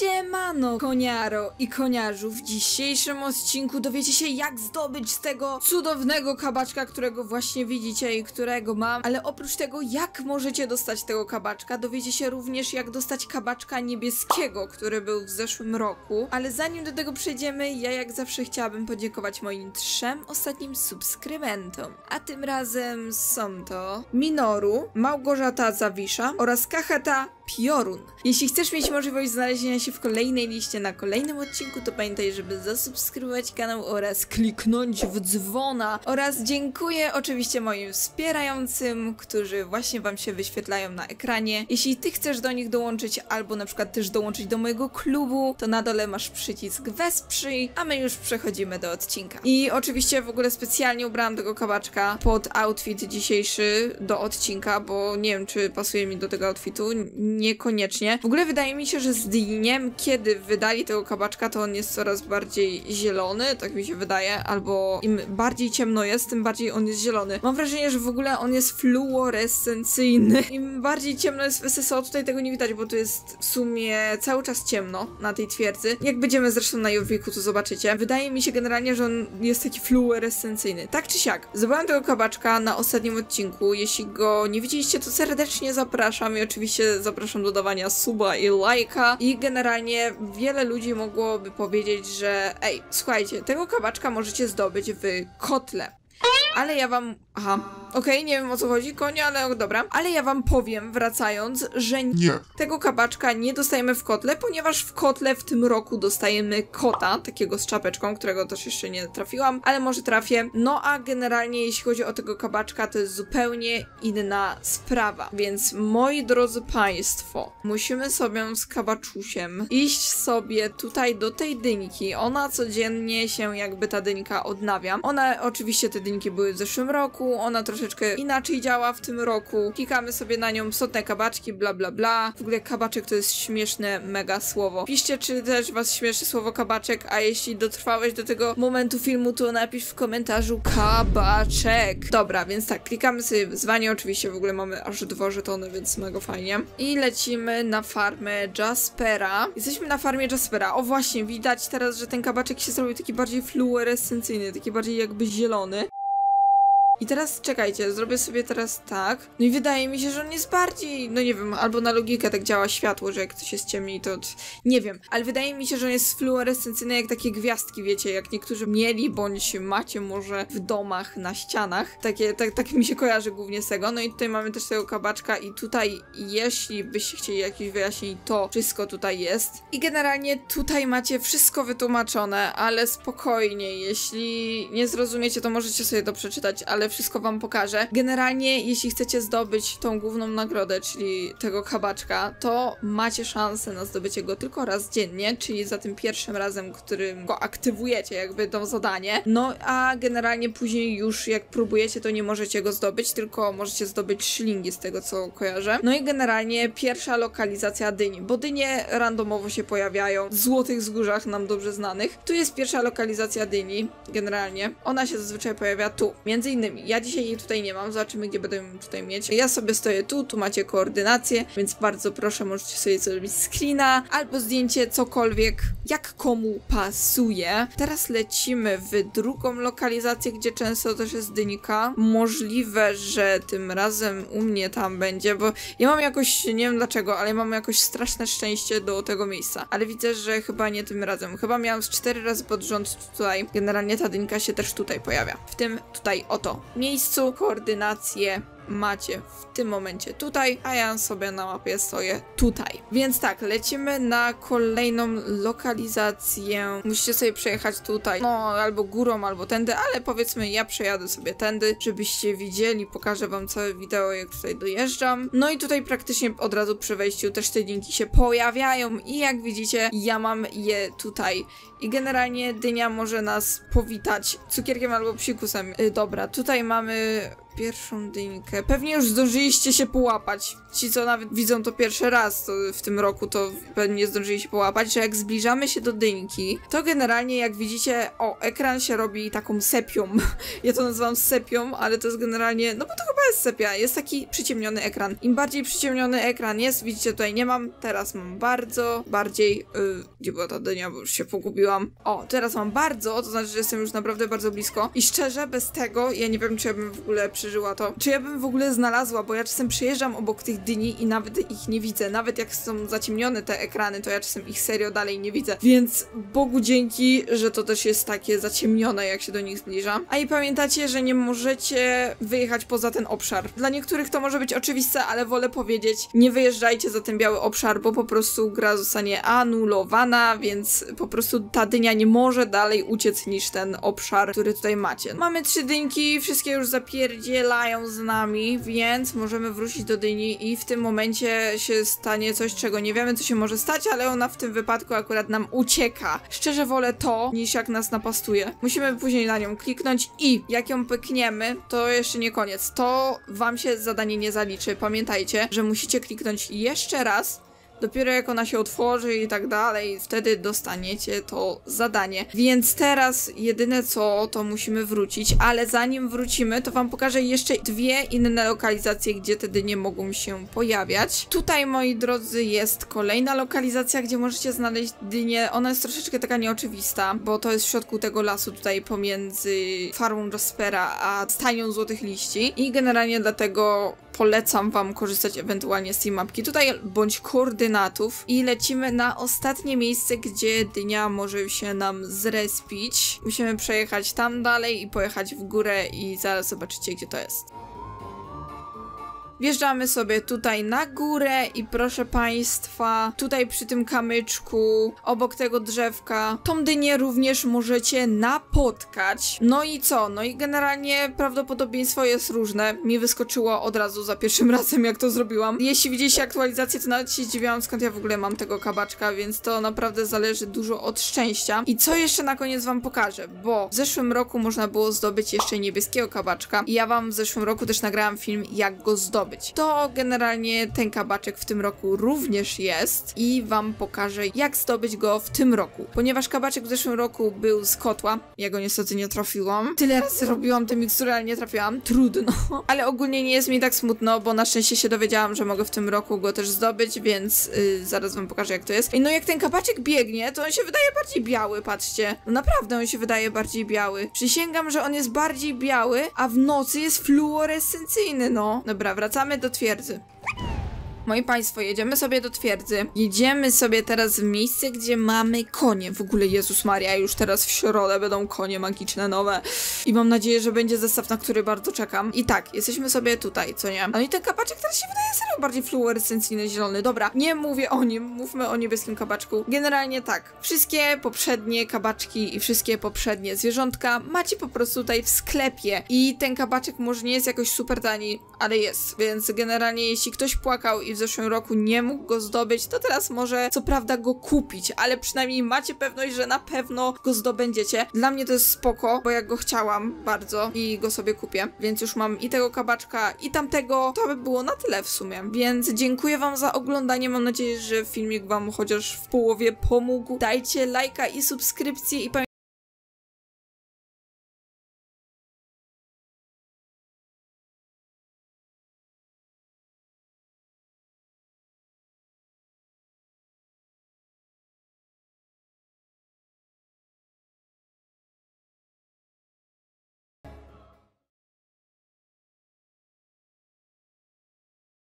Siemano, koniaro i koniarzu. W dzisiejszym odcinku dowiecie się, jak zdobyć z tego cudownego kabaczka, którego właśnie widzicie i którego mam. Ale oprócz tego, jak możecie dostać tego kabaczka, dowiecie się również, jak dostać kabaczka niebieskiego, który był w zeszłym roku. Ale zanim do tego przejdziemy, ja jak zawsze chciałabym podziękować moim trzem ostatnim subskrybentom. A tym razem są to Minoru, Małgorzata Zawisza oraz Kacheta Piorun. Jeśli chcesz mieć możliwość znalezienia się w kolejnej liście na kolejnym odcinku, to pamiętaj, żeby zasubskrybować kanał oraz kliknąć w dzwona. Oraz dziękuję oczywiście moim wspierającym, którzy właśnie wam się wyświetlają na ekranie. Jeśli ty chcesz do nich dołączyć, albo na przykład też dołączyć do mojego klubu, to na dole masz przycisk wesprzyj, a my już przechodzimy do odcinka. I oczywiście w ogóle specjalnie ubrałam tego kabaczka pod outfit dzisiejszy do odcinka, bo nie wiem, czy pasuje mi do tego outfitu niekoniecznie. W ogóle wydaje mi się, że z dniem, kiedy wydali tego kabaczka, to on jest coraz bardziej zielony, tak mi się wydaje, albo im bardziej ciemno jest, tym bardziej on jest zielony. Mam wrażenie, że w ogóle on jest fluorescencyjny. Im bardziej ciemno jest w SSO, tutaj tego nie widać, bo tu jest w sumie cały czas ciemno na tej twierdzy. Jak będziemy zresztą na Jowiku, to zobaczycie. Wydaje mi się generalnie, że on jest taki fluorescencyjny. Tak czy siak. Zdobyłam tego kabaczka na ostatnim odcinku. Jeśli go nie widzieliście, to serdecznie zapraszam i oczywiście zapraszam do dawania suba i lajka. I generalnie wiele ludzi mogłoby powiedzieć, że ej, słuchajcie, tego kabaczka możecie zdobyć w kotle. Ale ja wam. Aha, okej, nie wiem o co chodzi, konie, ale dobra. Ale ja wam powiem, wracając, że Nie. tego kabaczka nie dostajemy w kotle, ponieważ w kotle w tym roku dostajemy kota, takiego z czapeczką, którego też jeszcze nie trafiłam, ale może trafię. No a generalnie jeśli chodzi o tego kabaczka, to jest zupełnie inna sprawa. Więc moi drodzy państwo, musimy sobie z kabaczusiem iść sobie tutaj do tej dynki. Ona codziennie się jakby ta dynka odnawia. Ona oczywiście te dynki były w zeszłym roku, ona troszeczkę inaczej działa w tym roku. Klikamy sobie na nią psotne kabaczki, bla bla bla. W ogóle kabaczek to jest śmieszne mega słowo. Piszcie, czy też was śmieszy słowo kabaczek, a jeśli dotrwałeś do tego momentu filmu, to napisz w komentarzu kabaczek. Dobra, więc tak, klikamy sobie wyzwanie, oczywiście w ogóle mamy aż dwa żetony, więc mega fajnie. I lecimy na farmę Jaspera. Jesteśmy na farmie Jaspera. O właśnie, widać teraz, że ten kabaczek się zrobił taki bardziej fluorescencyjny, taki bardziej jakby zielony. I teraz czekajcie, zrobię sobie teraz tak. No i wydaje mi się, że on jest bardziej, no nie wiem, albo na logikę tak działa światło, że jak coś jest ciemniej, to nie wiem. Ale wydaje mi się, że on jest fluorescencyjny jak takie gwiazdki, wiecie, jak niektórzy mieli, bądź macie może w domach, na ścianach. Takie, tak, tak mi się kojarzy głównie z tego. No i tutaj mamy też tego kabaczka i tutaj, jeśli byście chcieli jakieś wyjaśnień, to wszystko tutaj jest. I generalnie tutaj macie wszystko wytłumaczone, ale spokojnie, jeśli nie zrozumiecie, to możecie sobie to przeczytać, ale wszystko wam pokażę. Generalnie, jeśli chcecie zdobyć tą główną nagrodę, czyli tego kabaczka, to macie szansę na zdobycie go tylko raz dziennie, czyli za tym pierwszym razem, którym go aktywujecie, jakby to zadanie. No a generalnie później już jak próbujecie, to nie możecie go zdobyć, tylko możecie zdobyć szlingi z tego, co kojarzę. No i generalnie pierwsza lokalizacja dyni, bo dynie randomowo się pojawiają w Złotych Wzgórzach, nam dobrze znanych. Tu jest pierwsza lokalizacja dyni, generalnie. Ona się zazwyczaj pojawia tu. Między innymi, ja dzisiaj jej tutaj nie mam, zobaczymy, gdzie będę ją tutaj mieć. Ja sobie stoję tu, tu macie koordynację, więc bardzo proszę, możecie sobie zrobić screena albo zdjęcie, cokolwiek, jak komu pasuje. Teraz lecimy w drugą lokalizację, gdzie często też jest dynika. Możliwe, że tym razem u mnie tam będzie, bo ja mam jakoś, nie wiem dlaczego, ale mam jakoś straszne szczęście do tego miejsca. Ale widzę, że chyba nie tym razem. Chyba miałam z cztery razy pod rząd tutaj. Generalnie ta dynka się też tutaj pojawia. W tym tutaj oto miejscu koordynację macie w tym momencie tutaj, a ja sobie na mapie stoję tutaj. Więc tak, lecimy na kolejną lokalizację. Musicie sobie przejechać tutaj, no albo górą, albo tędy, ale powiedzmy ja przejadę sobie tędy, żebyście widzieli, pokażę wam całe wideo jak tutaj dojeżdżam. No i tutaj praktycznie od razu przy wejściu też te linki się pojawiają i jak widzicie ja mam je tutaj. I generalnie dynia może nas powitać cukierkiem albo psikusem. Yy, dobra, tutaj mamy pierwszą dynkę. Pewnie już zdążyliście się połapać. Ci, co nawet widzą to pierwszy raz w tym roku, to pewnie zdążyli się połapać, że jak zbliżamy się do dynki, to generalnie jak widzicie, o, ekran się robi taką sepią. ja to nazywam sepią, ale to jest generalnie, no bo to chyba jest sepia, jest taki przyciemniony ekran. Im bardziej przyciemniony ekran jest, widzicie, tutaj nie mam, teraz mam bardzo, bardziej, yy, gdzie była ta dynia, bo już się pogubiłam. O, teraz mam bardzo, to znaczy, że jestem już naprawdę bardzo blisko. I szczerze, bez tego, ja nie wiem, czy ja bym w ogóle przeżyła to, czy ja bym w ogóle znalazła, bo ja czasem przyjeżdżam obok tych dyni i nawet ich nie widzę. Nawet jak są zaciemnione te ekrany, to ja czasem ich serio dalej nie widzę. Więc Bogu dzięki, że to też jest takie zaciemnione, jak się do nich zbliżam. A i pamiętacie, że nie możecie wyjechać poza ten obszar. Dla niektórych to może być oczywiste, ale wolę powiedzieć, nie wyjeżdżajcie za ten biały obszar, bo po prostu gra zostanie anulowana, więc po prostu ta dynia nie może dalej uciec niż ten obszar, który tutaj macie. Mamy trzy dynki, wszystkie już zapierdzielają z nami, więc możemy wrócić do dyni i w tym momencie się stanie coś, czego nie wiemy, co się może stać, ale ona w tym wypadku akurat nam ucieka. Szczerze wolę to, niż jak nas napastuje. Musimy później na nią kliknąć i jak ją pykniemy, to jeszcze nie koniec. To wam się zadanie nie zaliczy. Pamiętajcie, że musicie kliknąć jeszcze raz, Dopiero jak ona się otworzy i tak dalej, wtedy dostaniecie to zadanie. Więc teraz jedyne co, to musimy wrócić, ale zanim wrócimy, to wam pokażę jeszcze dwie inne lokalizacje, gdzie te dynie mogą się pojawiać. Tutaj, moi drodzy, jest kolejna lokalizacja, gdzie możecie znaleźć dynię. Ona jest troszeczkę taka nieoczywista, bo to jest w środku tego lasu tutaj pomiędzy farmą Jaspera a stajnią złotych liści i generalnie dlatego polecam wam korzystać ewentualnie z tej mapki tutaj bądź koordynatów i lecimy na ostatnie miejsce, gdzie dynia może się nam zrespić. Musimy przejechać tam dalej i pojechać w górę i zaraz zobaczycie gdzie to jest. Wjeżdżamy sobie tutaj na górę i proszę Państwa, tutaj przy tym kamyczku, obok tego drzewka, tą dynię również możecie napotkać. No i co? No i generalnie prawdopodobieństwo jest różne. Mi wyskoczyło od razu za pierwszym razem, jak to zrobiłam. Jeśli widzieliście aktualizację, to nawet się zdziwiałam, skąd ja w ogóle mam tego kabaczka, więc to naprawdę zależy dużo od szczęścia. I co jeszcze na koniec Wam pokażę, bo w zeszłym roku można było zdobyć jeszcze niebieskiego kabaczka i ja Wam w zeszłym roku też nagrałam film, jak go zdobyć zdobyć. To generalnie ten kabaczek w tym roku również jest i wam pokażę jak zdobyć go w tym roku. Ponieważ kabaczek w zeszłym roku był z kotła, ja go niestety nie trafiłam. Tyle razy robiłam te mikstury, ale nie trafiłam. Trudno. Ale ogólnie nie jest mi tak smutno, bo na szczęście się dowiedziałam, że mogę w tym roku go też zdobyć, więc yy, zaraz wam pokażę jak to jest. No jak ten kabaczek biegnie, to on się wydaje bardziej biały, patrzcie. No naprawdę on się wydaje bardziej biały. Przysięgam, że on jest bardziej biały, a w nocy jest fluorescencyjny, no. Dobra, wracamy wracamy do twierdzy. Moi Państwo, jedziemy sobie do twierdzy. Jedziemy sobie teraz w miejsce, gdzie mamy konie. W ogóle Jezus Maria, już teraz w środę będą konie magiczne nowe. I mam nadzieję, że będzie zestaw, na który bardzo czekam. I tak, jesteśmy sobie tutaj, co nie? No i ten kabaczek teraz się wydaje serio bardziej fluorescencyjny, zielony. Dobra, nie mówię o nim, mówmy o niebieskim kabaczku. Generalnie tak, wszystkie poprzednie kabaczki i wszystkie poprzednie zwierzątka macie po prostu tutaj w sklepie. I ten kabaczek może nie jest jakoś super tani, ale jest. Więc generalnie jeśli ktoś płakał i w zeszłym roku nie mógł go zdobyć, to teraz może co prawda go kupić, ale przynajmniej macie pewność, że na pewno go zdobędziecie. Dla mnie to jest spoko, bo ja go chciałam bardzo i go sobie kupię, więc już mam i tego kabaczka i tamtego. To by było na tyle w sumie, więc dziękuję wam za oglądanie, mam nadzieję, że filmik wam chociaż w połowie pomógł. Dajcie lajka i subskrypcję i pamiętajcie,